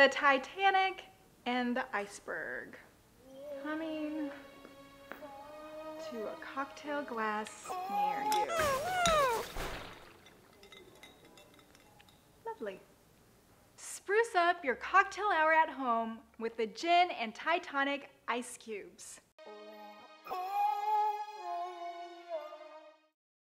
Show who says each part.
Speaker 1: The Titanic and the Iceberg. Coming to a cocktail glass near you. Lovely. Spruce up your cocktail hour at home with the gin and Titanic ice cubes.